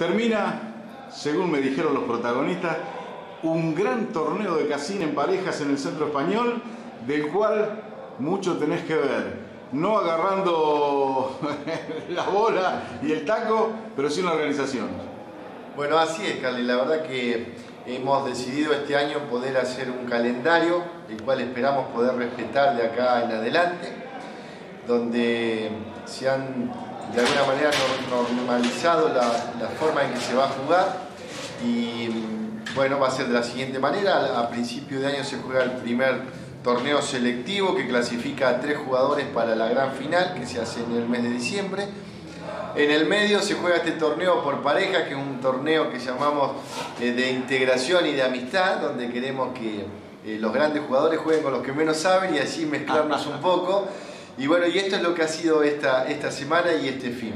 Termina, según me dijeron los protagonistas, un gran torneo de casino en parejas en el centro español, del cual mucho tenés que ver. No agarrando la bola y el taco, pero sí la organización. Bueno, así es, Carly. La verdad que hemos decidido este año poder hacer un calendario, el cual esperamos poder respetar de acá en adelante, donde se han de alguna manera normalizado la, forma en que se va a jugar y bueno, va a ser de la siguiente manera, a principio de año se juega el primer torneo selectivo que clasifica a tres jugadores para la gran final que se hace en el mes de diciembre. En el medio se juega este torneo por pareja, que es un torneo que llamamos eh, de integración y de amistad, donde queremos que eh, los grandes jugadores jueguen con los que menos saben y así mezclarnos un poco. Y bueno, y esto es lo que ha sido esta, esta semana y este fin.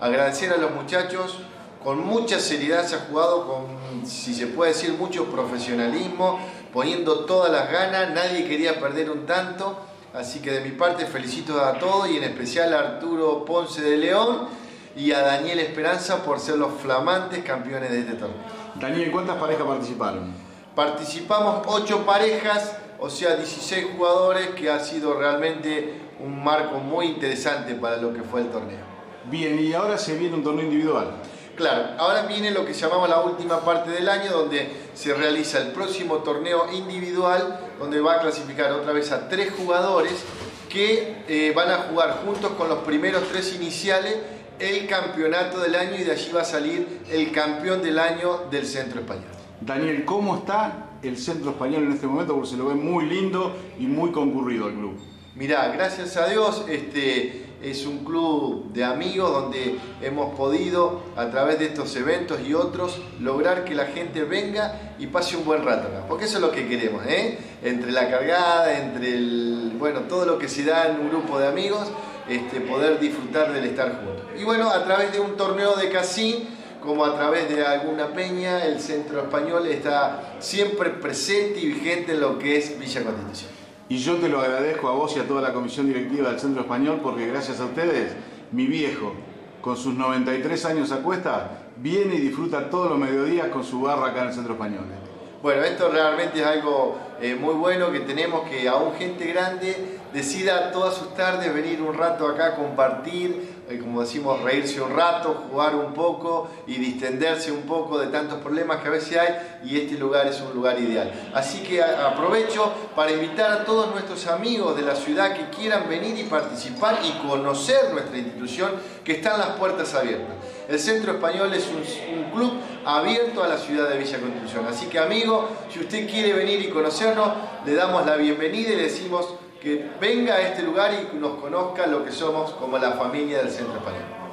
Agradecer a los muchachos, con mucha seriedad se ha jugado, con, si se puede decir, mucho profesionalismo, poniendo todas las ganas, nadie quería perder un tanto. Así que de mi parte felicito a todos y en especial a Arturo Ponce de León y a Daniel Esperanza por ser los flamantes campeones de este torneo. Daniel, ¿cuántas parejas participaron? Participamos ocho parejas, o sea 16 jugadores, que ha sido realmente un marco muy interesante para lo que fue el torneo. Bien, y ahora se viene un torneo individual. Claro, ahora viene lo que llamamos la última parte del año, donde se realiza el próximo torneo individual, donde va a clasificar otra vez a tres jugadores que eh, van a jugar juntos con los primeros tres iniciales el campeonato del año y de allí va a salir el campeón del año del centro español. Daniel, ¿cómo está el centro español en este momento? Porque se lo ve muy lindo y muy concurrido el club. Mirá, gracias a Dios, este, es un club de amigos donde hemos podido, a través de estos eventos y otros, lograr que la gente venga y pase un buen rato acá. Porque eso es lo que queremos, ¿eh? Entre la cargada, entre el, bueno, todo lo que se da en un grupo de amigos, este, poder disfrutar del estar juntos. Y bueno, a través de un torneo de casín, como a través de alguna peña, el Centro Español está siempre presente y vigente en lo que es Villa Constitución. Y yo te lo agradezco a vos y a toda la comisión directiva del Centro Español porque gracias a ustedes, mi viejo, con sus 93 años a cuesta, viene y disfruta todos los mediodías con su barra acá en el Centro Español. Bueno, esto realmente es algo eh, muy bueno que tenemos que aún gente grande decida todas sus tardes venir un rato acá a compartir, eh, como decimos, reírse un rato, jugar un poco y distenderse un poco de tantos problemas que a veces hay y este lugar es un lugar ideal. Así que aprovecho para invitar a todos nuestros amigos de la ciudad que quieran venir y participar y conocer nuestra institución, que están las puertas abiertas. El Centro Español es un, un club abierto a la ciudad de Villa Constitución. Así que amigo, si usted quiere venir y le damos la bienvenida y decimos que venga a este lugar y nos conozca lo que somos como la familia del Centro Español.